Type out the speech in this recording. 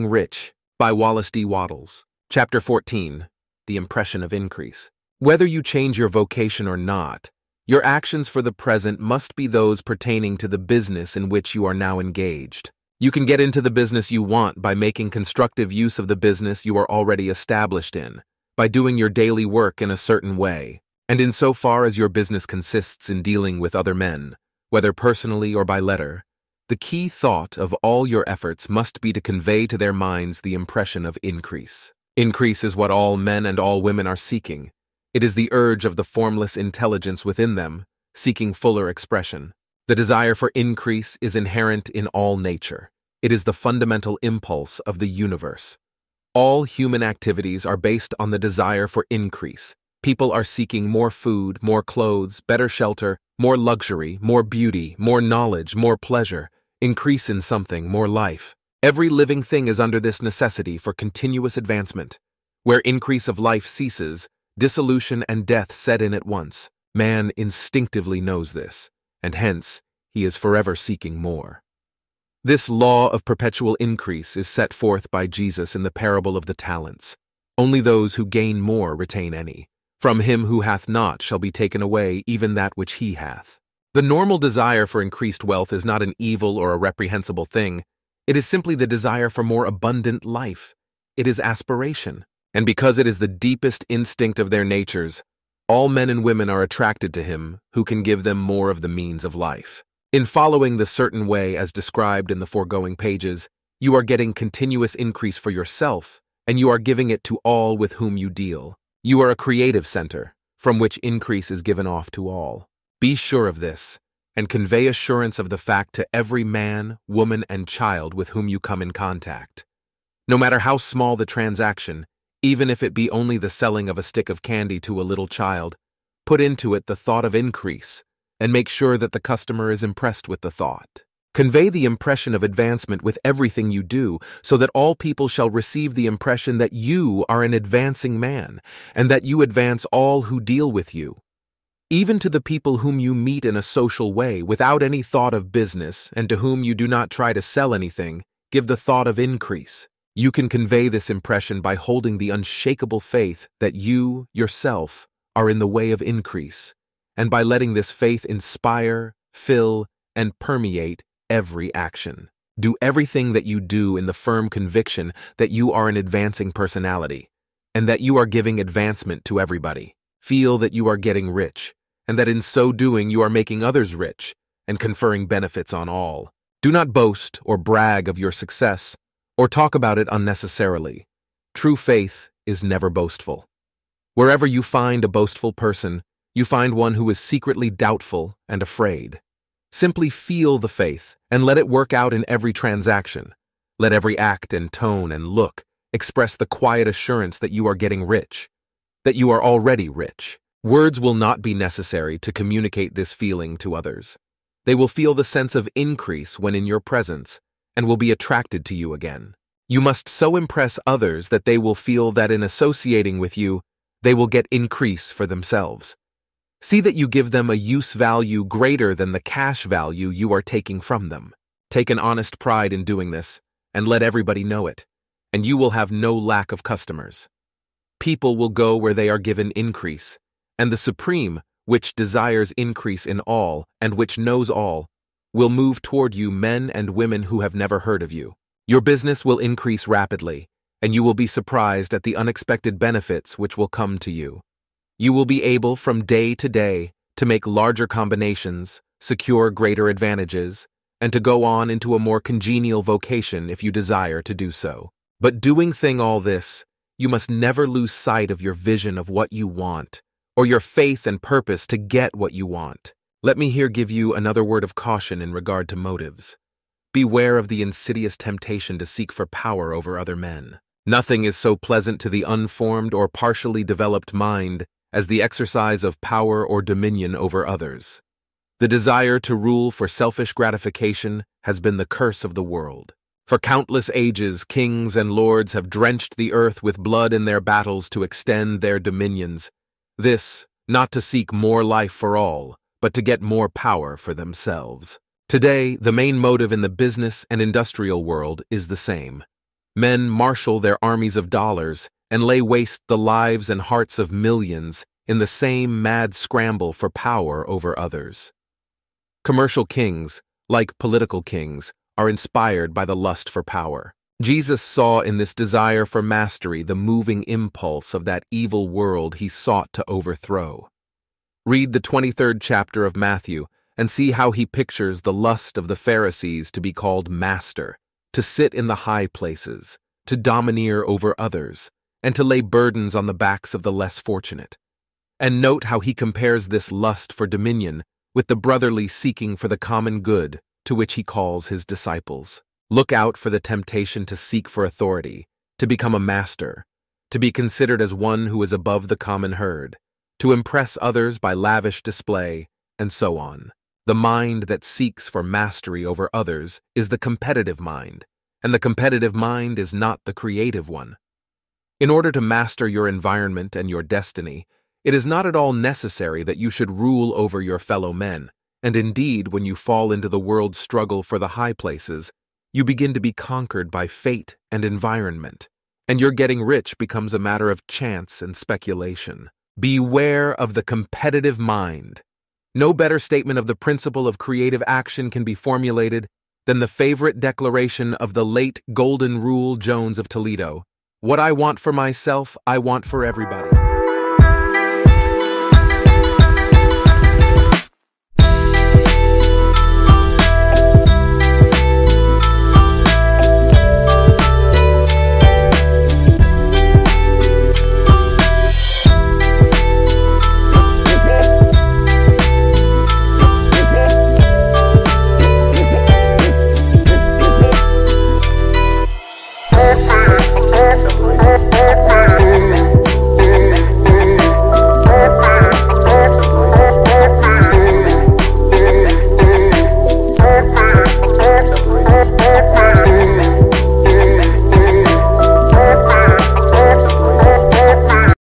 Getting Rich by Wallace D. Wattles. Chapter 14 The Impression of Increase. Whether you change your vocation or not, your actions for the present must be those pertaining to the business in which you are now engaged. You can get into the business you want by making constructive use of the business you are already established in, by doing your daily work in a certain way, and insofar as your business consists in dealing with other men, whether personally or by letter, the key thought of all your efforts must be to convey to their minds the impression of increase. Increase is what all men and all women are seeking. It is the urge of the formless intelligence within them, seeking fuller expression. The desire for increase is inherent in all nature. It is the fundamental impulse of the universe. All human activities are based on the desire for increase. People are seeking more food, more clothes, better shelter, more luxury, more beauty, more knowledge, more pleasure, increase in something, more life. Every living thing is under this necessity for continuous advancement. Where increase of life ceases, dissolution and death set in at once. Man instinctively knows this, and hence he is forever seeking more. This law of perpetual increase is set forth by Jesus in the parable of the talents. Only those who gain more retain any. From him who hath not shall be taken away even that which he hath. The normal desire for increased wealth is not an evil or a reprehensible thing. It is simply the desire for more abundant life. It is aspiration. And because it is the deepest instinct of their natures, all men and women are attracted to him who can give them more of the means of life. In following the certain way as described in the foregoing pages, you are getting continuous increase for yourself, and you are giving it to all with whom you deal. You are a creative center, from which increase is given off to all. Be sure of this, and convey assurance of the fact to every man, woman, and child with whom you come in contact. No matter how small the transaction, even if it be only the selling of a stick of candy to a little child, put into it the thought of increase, and make sure that the customer is impressed with the thought. Convey the impression of advancement with everything you do, so that all people shall receive the impression that you are an advancing man, and that you advance all who deal with you. Even to the people whom you meet in a social way without any thought of business and to whom you do not try to sell anything, give the thought of increase. You can convey this impression by holding the unshakable faith that you, yourself, are in the way of increase, and by letting this faith inspire, fill, and permeate every action. Do everything that you do in the firm conviction that you are an advancing personality, and that you are giving advancement to everybody. Feel that you are getting rich, and that in so doing you are making others rich and conferring benefits on all. Do not boast or brag of your success or talk about it unnecessarily. True faith is never boastful. Wherever you find a boastful person, you find one who is secretly doubtful and afraid. Simply feel the faith and let it work out in every transaction. Let every act and tone and look express the quiet assurance that you are getting rich, that you are already rich. Words will not be necessary to communicate this feeling to others. They will feel the sense of increase when in your presence and will be attracted to you again. You must so impress others that they will feel that in associating with you, they will get increase for themselves. See that you give them a use value greater than the cash value you are taking from them. Take an honest pride in doing this, and let everybody know it, and you will have no lack of customers. People will go where they are given increase, and the Supreme, which desires increase in all and which knows all, will move toward you men and women who have never heard of you. Your business will increase rapidly, and you will be surprised at the unexpected benefits which will come to you. You will be able from day to day to make larger combinations, secure greater advantages, and to go on into a more congenial vocation if you desire to do so. But doing thing all this, you must never lose sight of your vision of what you want or your faith and purpose to get what you want. Let me here give you another word of caution in regard to motives. Beware of the insidious temptation to seek for power over other men. Nothing is so pleasant to the unformed or partially developed mind as the exercise of power or dominion over others. The desire to rule for selfish gratification has been the curse of the world. For countless ages, kings and lords have drenched the earth with blood in their battles to extend their dominions, this, not to seek more life for all, but to get more power for themselves. Today, the main motive in the business and industrial world is the same. Men marshal their armies of dollars and lay waste the lives and hearts of millions in the same mad scramble for power over others. Commercial kings, like political kings, are inspired by the lust for power. Jesus saw in this desire for mastery the moving impulse of that evil world he sought to overthrow. Read the 23rd chapter of Matthew and see how he pictures the lust of the Pharisees to be called master, to sit in the high places, to domineer over others, and to lay burdens on the backs of the less fortunate. And note how he compares this lust for dominion with the brotherly seeking for the common good to which he calls his disciples. Look out for the temptation to seek for authority, to become a master, to be considered as one who is above the common herd, to impress others by lavish display, and so on. The mind that seeks for mastery over others is the competitive mind, and the competitive mind is not the creative one. In order to master your environment and your destiny, it is not at all necessary that you should rule over your fellow men, and indeed, when you fall into the world's struggle for the high places, you begin to be conquered by fate and environment, and your getting rich becomes a matter of chance and speculation. Beware of the competitive mind. No better statement of the principle of creative action can be formulated than the favorite declaration of the late Golden Rule Jones of Toledo What I want for myself, I want for everybody.